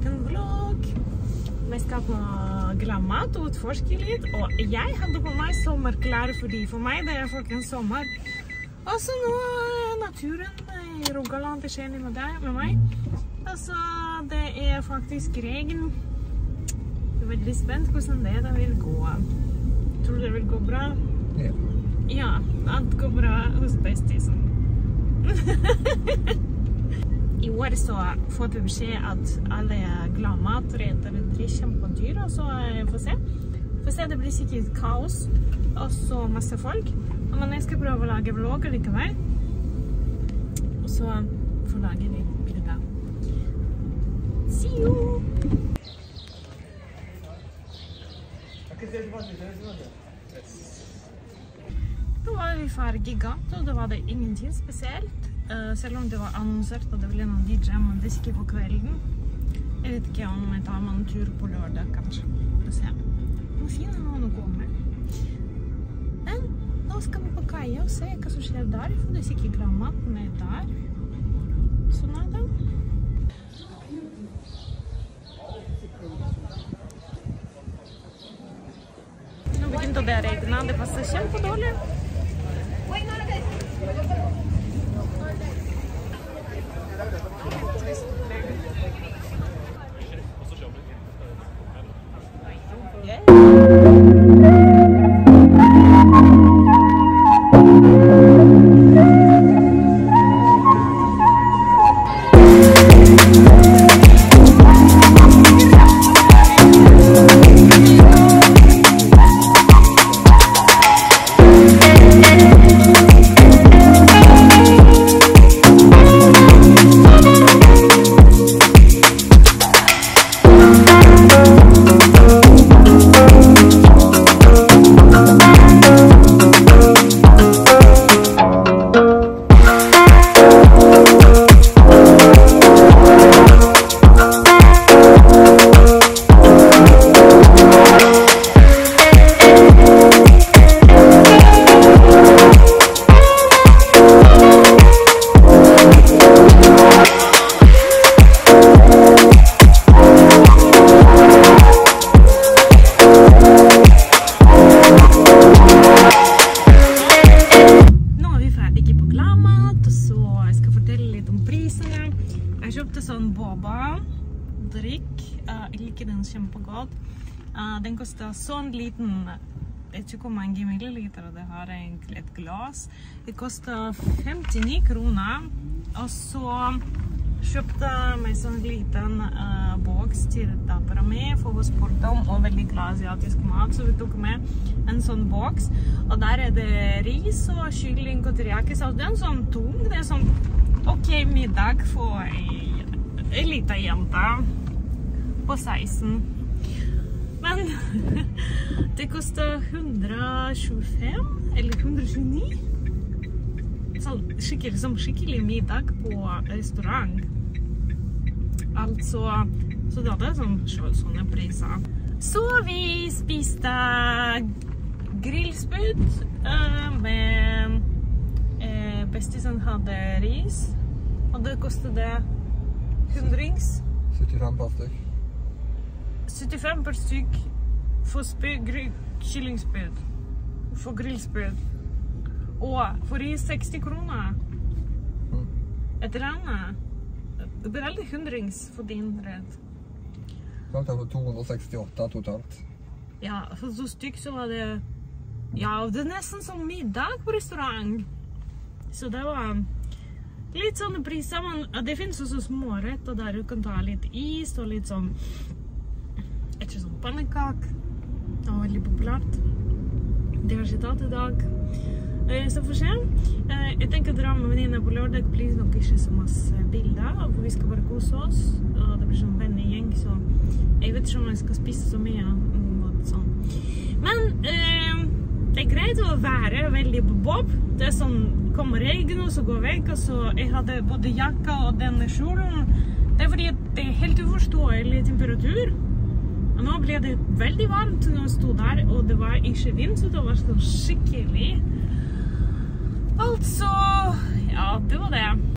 liten vlogg. Vi skal på Glammat og utforske litt, og jeg hadde på meg sommerklær, fordi for meg det er folkens sommer. Altså nå er naturen i Rogaland det skjer med deg, med meg. Altså, det er faktisk regn. Jeg er veldig spent hvordan det da vil gå. Tror du det vil gå bra? Ja. Ja, alt går bra hos bestisen. I år så får vi beskjed at alle gladmatretere drikker på dyr, og så får får se. Får se, det blir sikkert kaos, og så masse folk. Men jeg skal prøve å lage vlogger likevel. Og så får lage litt bilder. See you! Yes. Vi ferdig Gigant, og det var det ingenting spesielt. Eh, selv om det var annonsert at det ble noen DJ, men det er ikke på kvelden. Jeg vet ikke om jeg tar meg en tur på lørdag, kanskje. Vi å se. Nå finner noen å med. Men nå skal vi på kaia og se hva som skjer der, for det er sikkert gladmaten er der. Sånn er det. Nå begynte det å regne. Det passer kjempedårlig. Nå Eh, Jeg liker den kjempegodt. Eh, Den koster sånn liten jeg vet ikke hvor mange milliliter det har egentlig et glass. Det koster 59 kroner. Og så kjøpte jeg meg sånn liten uh, boks til dattera mi, for hun spurte om er veldig glad asiatisk mat, så vi tok med en sånn boks. Og der er det ris og kylling og teriyaki-saus. Det er sånn tung, det er sånn OK middag for ei lita jente på 16. Men det koster 125 eller 129. Sånn skikkelig, som skikkelig middag på restaurant. Altså Så det er sånn, sånne priser. Så vi spiste grillspyd eh, med eh, Bestisen hadde ris, og det kostet det hundrings. 75 per stykk. 75 per stykk for spyd, kyllingspyd. For grillspyd. Og for ris 60 kroner. Mm. Et renne. Det blir veldig hundrings for din redd. Sant, det var 268 totalt. Ja, for så stykk så var det Ja, det er nesten som middag på restaurant. Så det var litt sånne priser. Men det finnes også småretter der du kan ta litt is og litt sånn Ikke sånn een Det var veldig populært. Det har ikke tatt i dag. Eh, Så får vi se. Eh, Jeg tenker å dra med venninne på lørdag. Blir nok ikke så masse bilder, for vi skal bare kose oss. Det blir sånn vennegjeng, så jeg vet ikke om jeg skal spise så mye. Sånn. Men eh, det er greit å være veldig bob. Det er sånn, kommer regn, og så går vekk, og så jeg hadde både jakka og denne kjolen. Det er fordi det er helt uforståelig temperatur. Ble det veldig varmt når jeg sto der, og det var ikke vind, så det var sånn skikkelig Altså Ja, det var det.